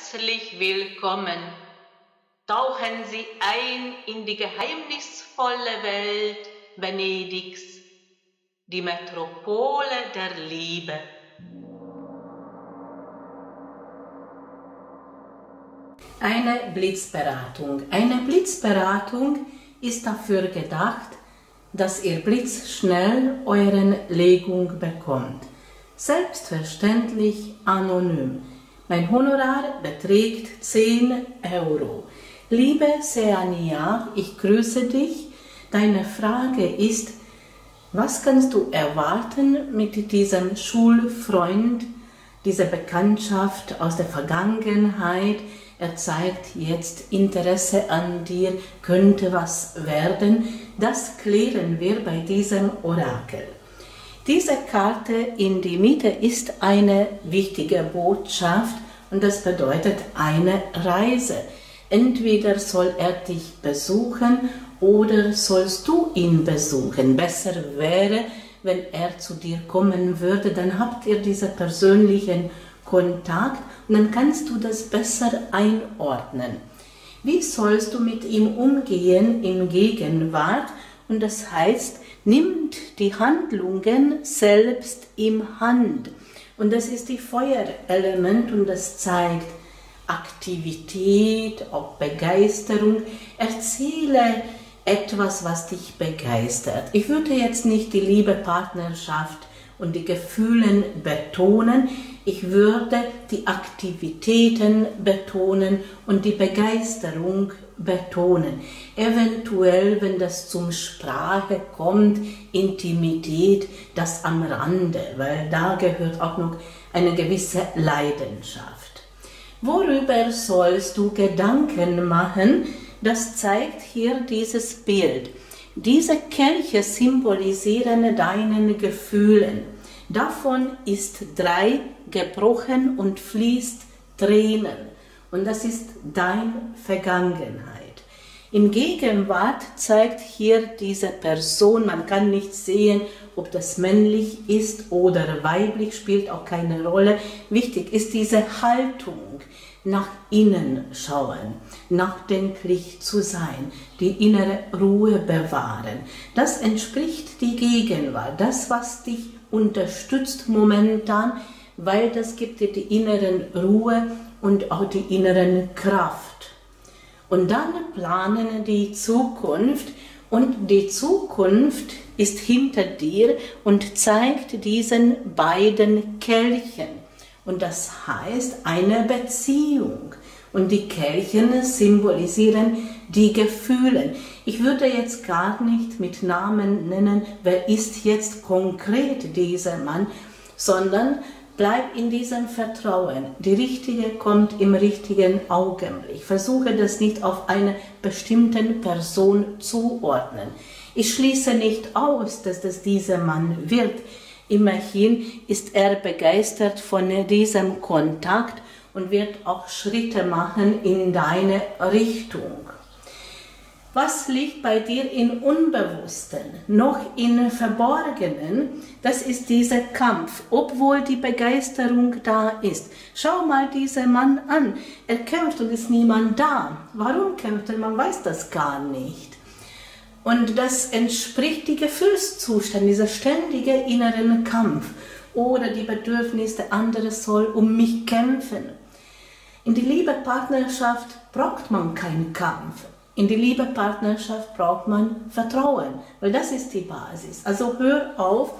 herzlich willkommen. Tauchen Sie ein in die geheimnisvolle Welt Venedigs, die Metropole der Liebe. Eine Blitzberatung. Eine Blitzberatung ist dafür gedacht, dass ihr blitzschnell euren Legung bekommt. Selbstverständlich anonym. Mein Honorar beträgt 10 Euro. Liebe Seania, ich grüße dich. Deine Frage ist, was kannst du erwarten mit diesem Schulfreund, dieser Bekanntschaft aus der Vergangenheit? Er zeigt jetzt Interesse an dir, könnte was werden. Das klären wir bei diesem Orakel. Diese Karte in die Mitte ist eine wichtige Botschaft und das bedeutet eine Reise. Entweder soll er dich besuchen oder sollst du ihn besuchen. Besser wäre, wenn er zu dir kommen würde, dann habt ihr diesen persönlichen Kontakt und dann kannst du das besser einordnen. Wie sollst du mit ihm umgehen in Gegenwart? Und das heißt, nimmt die Handlungen selbst im Hand. Und das ist die Feuerelement und das zeigt Aktivität, auch Begeisterung. Erzähle etwas, was dich begeistert. Ich würde jetzt nicht die Liebe, Partnerschaft und die Gefühle betonen. Ich würde die Aktivitäten betonen und die Begeisterung betonen. Eventuell, wenn das zum Sprache kommt, Intimität, das am Rande, weil da gehört auch noch eine gewisse Leidenschaft. Worüber sollst du Gedanken machen? Das zeigt hier dieses Bild. Diese Kelche symbolisieren deinen Gefühlen. Davon ist drei gebrochen und fließt Tränen und das ist deine Vergangenheit. In Gegenwart zeigt hier diese Person, man kann nicht sehen, ob das männlich ist oder weiblich, spielt auch keine Rolle. Wichtig ist diese Haltung, nach innen schauen, nachdenklich zu sein, die innere Ruhe bewahren. Das entspricht die Gegenwart, das, was dich unterstützt momentan, weil das gibt dir die inneren Ruhe und auch die inneren Kraft. Und dann planen die Zukunft und die Zukunft ist hinter dir und zeigt diesen beiden Kelchen. Und das heißt eine Beziehung. Und die Kelchen symbolisieren die Gefühle. Ich würde jetzt gar nicht mit Namen nennen, wer ist jetzt konkret dieser Mann, sondern Bleib in diesem Vertrauen. Die Richtige kommt im richtigen Augenblick. Versuche das nicht auf eine bestimmte Person zuordnen. Ich schließe nicht aus, dass das dieser Mann wird. Immerhin ist er begeistert von diesem Kontakt und wird auch Schritte machen in deine Richtung. Was liegt bei dir im Unbewussten, noch im Verborgenen? Das ist dieser Kampf, obwohl die Begeisterung da ist. Schau mal diesen Mann an. Er kämpft und ist niemand da. Warum kämpft er? Man weiß das gar nicht. Und das entspricht die Gefühlszustand, dieser ständige inneren Kampf oder die Bedürfnisse anderes soll um mich kämpfen. In die Liebe Partnerschaft braucht man keinen Kampf. In die Liebepartnerschaft braucht man Vertrauen, weil das ist die Basis. Also hör auf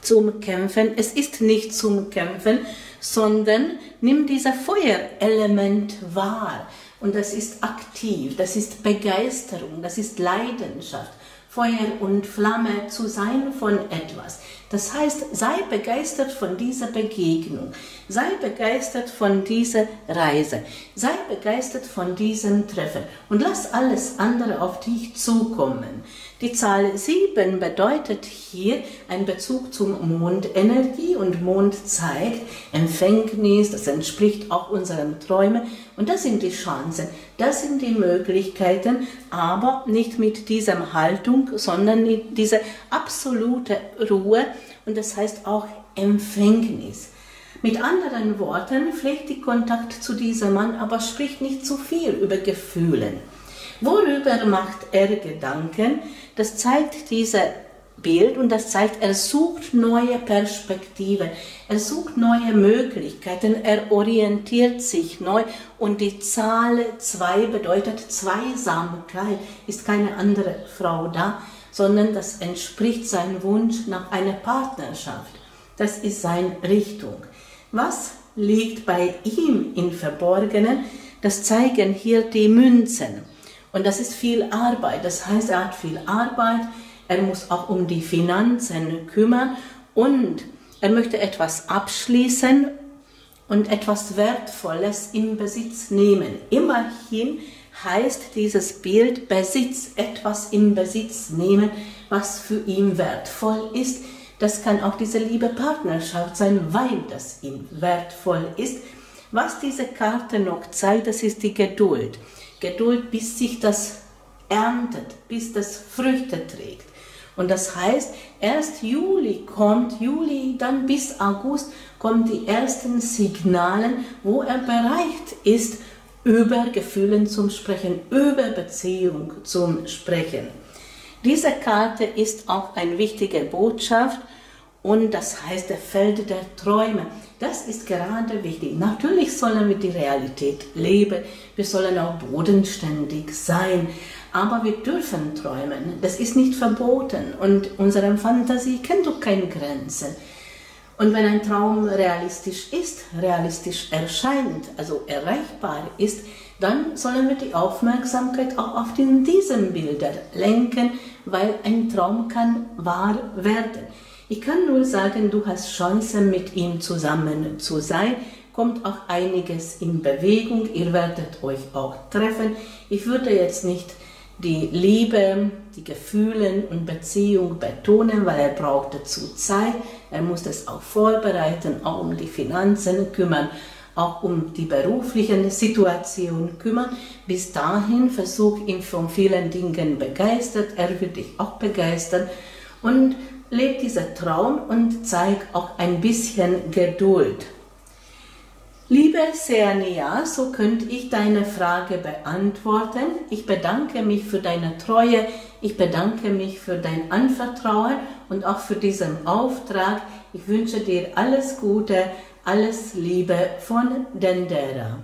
zum Kämpfen. Es ist nicht zum Kämpfen, sondern nimm dieses Feuerelement wahr. Und das ist aktiv, das ist Begeisterung, das ist Leidenschaft. Feuer und Flamme zu sein von etwas. Das heißt, sei begeistert von dieser Begegnung, sei begeistert von dieser Reise, sei begeistert von diesem Treffen. Und lass alles andere auf dich zukommen. Die Zahl 7 bedeutet hier ein Bezug zum Mondenergie und Mond zeigt Empfängnis, das entspricht auch unseren Träumen und das sind die Chancen, das sind die Möglichkeiten, aber nicht mit dieser Haltung, sondern mit dieser absolute Ruhe und das heißt auch Empfängnis. Mit anderen Worten pflegt die Kontakt zu diesem Mann, aber spricht nicht zu viel über Gefühle. Worüber macht er Gedanken? Das zeigt dieser Bild und das zeigt, er sucht neue Perspektiven, er sucht neue Möglichkeiten, er orientiert sich neu und die Zahl 2 bedeutet Zweisamkeit, ist keine andere Frau da, sondern das entspricht seinem Wunsch nach einer Partnerschaft. Das ist seine Richtung. Was liegt bei ihm im Verborgenen? Das zeigen hier die Münzen. Und das ist viel Arbeit. Das heißt, er hat viel Arbeit, er muss auch um die Finanzen kümmern und er möchte etwas abschließen und etwas Wertvolles in Besitz nehmen. Immerhin heißt dieses Bild Besitz, etwas in Besitz nehmen, was für ihn wertvoll ist, das kann auch diese liebe Partnerschaft sein, weil das ihm wertvoll ist. Was diese Karte noch zeigt, das ist die Geduld. Geduld, bis sich das erntet, bis das Früchte trägt. Und das heißt, erst Juli kommt, Juli, dann bis August kommen die ersten Signalen, wo er bereit ist, über Gefühlen zu sprechen, über Beziehung zu sprechen. Diese Karte ist auch eine wichtige Botschaft und das heißt der Feld der Träume. Das ist gerade wichtig. Natürlich sollen wir die Realität leben, wir sollen auch bodenständig sein, aber wir dürfen träumen. Das ist nicht verboten und unsere Fantasie kennt doch keine Grenzen. Und wenn ein Traum realistisch ist, realistisch erscheint, also erreichbar ist, dann sollen wir die Aufmerksamkeit auch auf diesen Bilder lenken, weil ein Traum kann wahr werden. Ich kann nur sagen, du hast Chancen, mit ihm zusammen zu sein. Kommt auch einiges in Bewegung. Ihr werdet euch auch treffen. Ich würde jetzt nicht die Liebe, die Gefühle und Beziehung betonen, weil er braucht dazu Zeit. Er muss das auch vorbereiten, auch um die Finanzen kümmern auch um die beruflichen Situation kümmern. Bis dahin versuch ihn von vielen Dingen begeistert, er wird dich auch begeistern und lebt dieser Traum und zeig auch ein bisschen Geduld. Liebe Sernia, so könnte ich deine Frage beantworten. Ich bedanke mich für deine Treue, ich bedanke mich für dein Anvertrauen und auch für diesen Auftrag. Ich wünsche dir alles Gute, alles Liebe von Dendera.